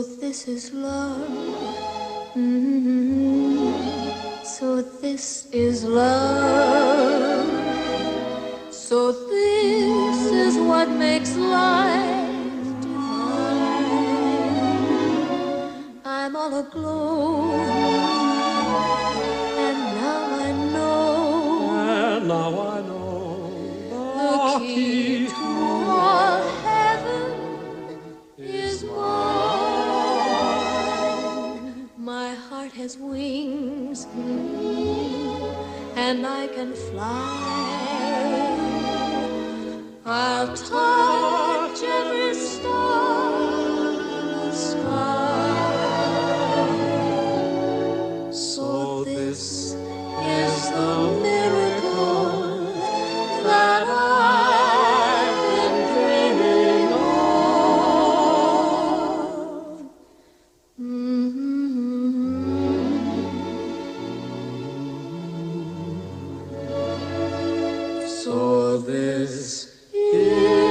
Is love. Mm-hmm. So this is love. So this is what makes life divine. I'm all aglow. And now I know. And now I has wings, and I can fly. I'll touch every star in the sky. So this is the This is